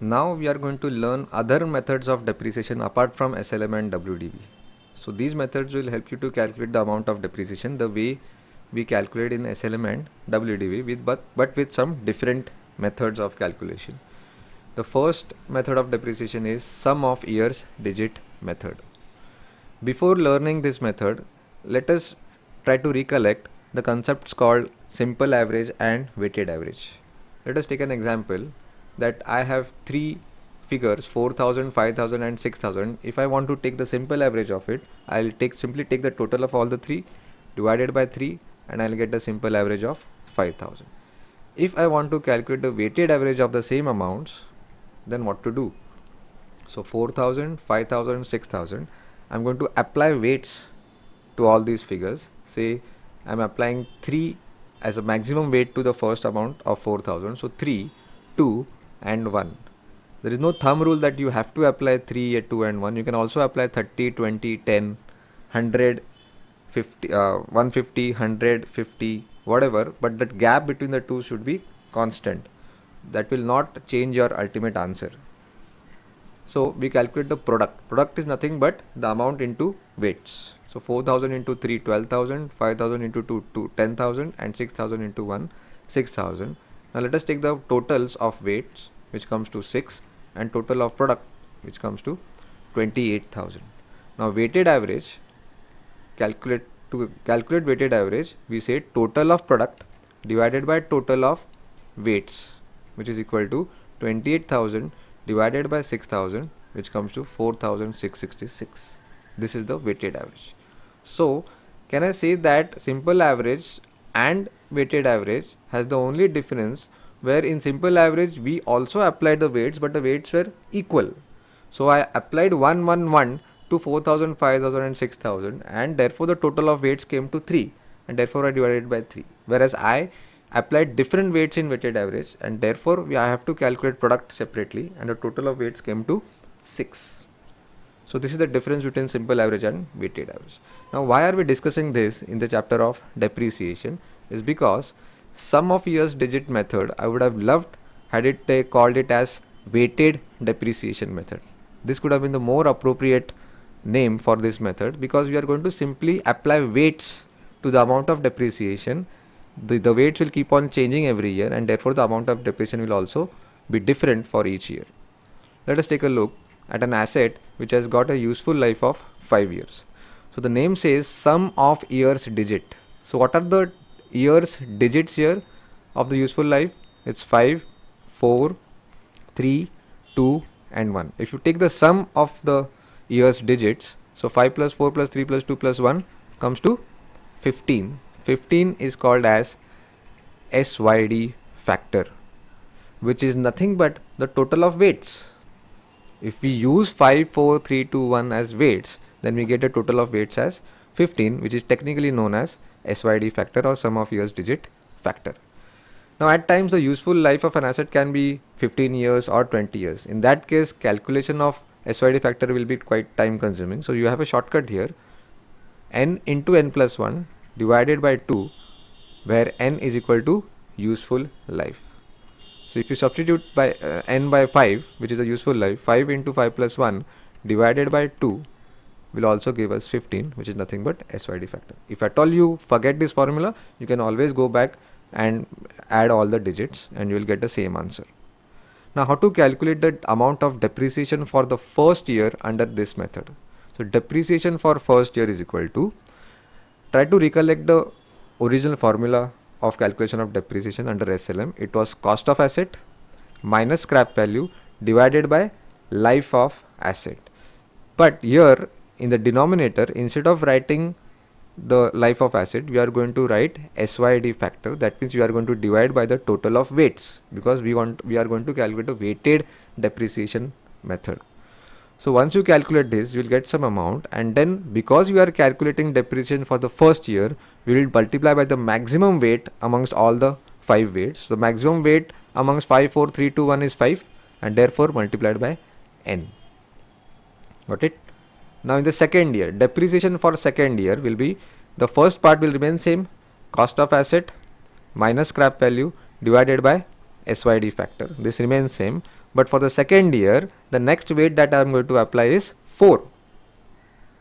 Now we are going to learn other methods of depreciation apart from SLM and WDV. So these methods will help you to calculate the amount of depreciation the way we calculate in SLM and WDV with but, but with some different methods of calculation. The first method of depreciation is sum of years digit method. Before learning this method, let us try to recollect the concepts called simple average and weighted average. Let us take an example that I have three figures 4000 5000 and 6000 if I want to take the simple average of it I'll take simply take the total of all the three divided by 3 and I'll get the simple average of 5000 if I want to calculate the weighted average of the same amounts then what to do? So 4000 5000 6000 I'm going to apply weights to all these figures. Say I'm applying 3 as a maximum weight to the first amount of 4000 so 3 2 and 1 there is no thumb rule that you have to apply 3 2 and 1 you can also apply 30 20 10 100 50 uh, 150 100 50 whatever but that gap between the two should be constant. That will not change your ultimate answer. So we calculate the product. Product is nothing but the amount into weights. So 4000 into 3 12000 5000 into 2 2 10000 and 6000 into 1 6000 now let us take the totals of weights which comes to 6 and total of product which comes to 28000. Now weighted average calculate to calculate weighted average we say total of product divided by total of weights which is equal to 28000 divided by 6000 which comes to 4666 this is the weighted average so can I say that simple average and weighted average has the only difference where in simple average we also applied the weights but the weights were equal. So I applied 111 to 4000, 5000 and 6000 and therefore the total of weights came to 3 and therefore I divided by 3 whereas I applied different weights in weighted average and therefore we, I have to calculate product separately and the total of weights came to 6. So this is the difference between simple average and weighted average. Now why are we discussing this in the chapter of depreciation is because sum of years digit method I would have loved had it uh, called it as weighted depreciation method. This could have been the more appropriate name for this method because we are going to simply apply weights to the amount of depreciation. The, the weights will keep on changing every year and therefore the amount of depreciation will also be different for each year. Let us take a look at an asset which has got a useful life of 5 years. So the name says sum of years digit. So what are the years digits here of the useful life. It's 5 4 3 2 and 1 if you take the sum of the years digits so 5 plus 4 plus 3 plus 2 plus 1 comes to 15 15 is called as SYD factor which is nothing but the total of weights. If we use 5 4 3 2 1 as weights then we get a total of weights as 15 which is technically known as SYD factor or sum of years digit factor. Now at times the useful life of an asset can be 15 years or 20 years. In that case calculation of SYD factor will be quite time consuming. So you have a shortcut here n into n plus 1 divided by 2 where n is equal to useful life. So if you substitute by uh, n by 5 which is a useful life 5 into 5 plus 1 divided by 2 will also give us 15 which is nothing but SYD factor. If at all you forget this formula you can always go back and add all the digits and you will get the same answer. Now how to calculate the amount of depreciation for the first year under this method. So depreciation for first year is equal to try to recollect the original formula of calculation of depreciation under SLM. It was cost of asset minus scrap value divided by life of asset. But here in the denominator instead of writing the life of asset we are going to write SYD factor. That means we are going to divide by the total of weights because we want we are going to calculate a weighted depreciation method. So once you calculate this you will get some amount and then because we are calculating depreciation for the first year we will multiply by the maximum weight amongst all the five weights. So the maximum weight amongst 5 4 3 2 1 is 5 and therefore multiplied by n. Got it now in the second year, depreciation for second year will be the first part will remain same cost of asset minus scrap value divided by SYD factor. This remains same. But for the second year the next weight that I am going to apply is 4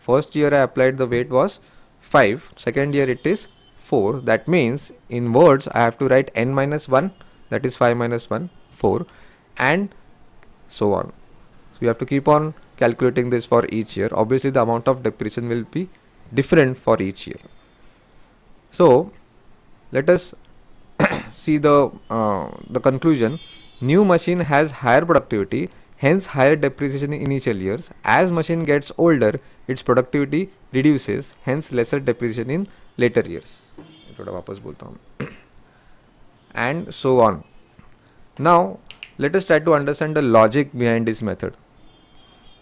first year I applied the weight was 5 second year it is 4 that means in words I have to write n minus 1 that is 5 minus 1 4 and so on. So you have to keep on calculating this for each year. Obviously the amount of depreciation will be different for each year. So let us see the uh, the conclusion. New machine has higher productivity hence higher depreciation in initial years. As machine gets older its productivity reduces hence lesser depreciation in later years. and so on. Now let us try to understand the logic behind this method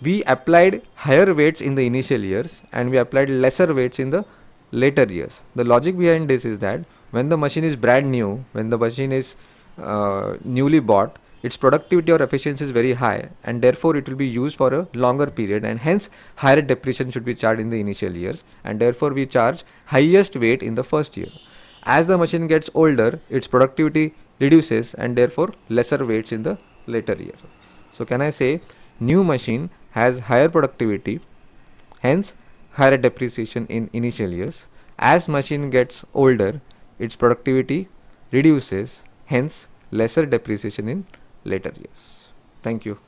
we applied higher weights in the initial years and we applied lesser weights in the later years. The logic behind this is that when the machine is brand new, when the machine is uh, newly bought, its productivity or efficiency is very high and therefore it will be used for a longer period and hence higher depreciation should be charged in the initial years and therefore we charge highest weight in the first year. As the machine gets older, its productivity reduces and therefore lesser weights in the later year. So can I say new machine has higher productivity, hence higher depreciation in initial years. As machine gets older, its productivity reduces, hence lesser depreciation in later years. Thank you.